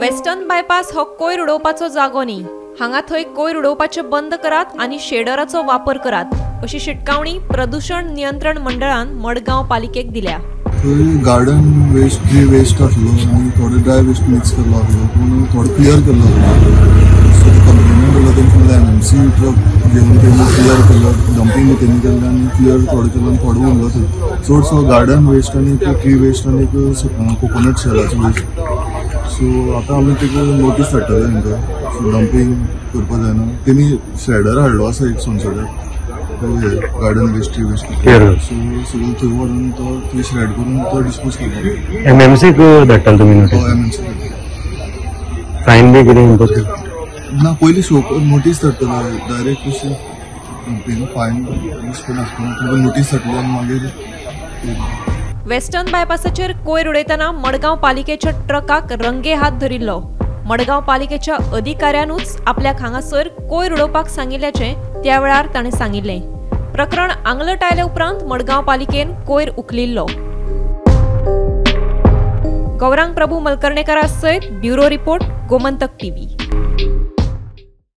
Western bypass हो कोयर उडोवपाचो जागो न्ही. हांगा थंय कोयर उडोवपाचे बंद करात आनी शेडराचो वापर करात. अशी शिटकावणी प्रदूषण नियंत्रण मंडळान मडगांव पालिकेक दिल्या. थंय गार्डन वेस्ट ट्री वेस्ट आसलो आनी थोडो ड्राय वेस्ट मिक्स केल्लो आसलो पूण थोडे क्लियर केल्लो सो ते कंप्लेनंट उरलो तेंचे म्हणल्यार एम एम सी ट्रक घेवन तेणी क्लियर केलो डंपींग तेणी केल्लें आनी क्लियर थोडे केलो आनी थोडो उरलो थंय. चडसो गार्डन वेस्ट आनी ट्री वेस्ट आनी कोकोनट शेलाचो वेस्ट. सो आतां आमी तेका नोटीस धाडटले तांकां सो डंपींग करपा जायना तेमी शेडर हाडलो आसा एक सोनसड्याक गार्डन वेस्ट वेस्ट. सो सगळं थंय व्हरून तो थंय श्रेड करून तो डिस्पोज करता एम एम सीक धाडटाल तुमी नोटीस एम एन फायन बी कितें इम्पोज ना पयलीं शो नोटीस धाडटलो डायरेक्ट अशी फायन करून तुमकां नोटीस धाडटली आनी मागीर वेस्टर्न बायपासाचेर कोयर उडयतना मडगांव पालिकेच्या ट्रकाक रंगे हात धरिल्लो. मडगांव पालिकेच्या अधिकाऱ्यानूच आपल्याक हांगासर कोयर उडोवपाक सांगिल्ल्याचें त्या वेळार ताणें सांगिल्लें. प्रकरण आंगलट आयले उपरांत मडगांव पालिकेन कोयर उखलिल्लो. गौरांग प्रभू मलकर्णेकारा सयत ब्युरो रिपोर्ट गोमंतक टीव्ही.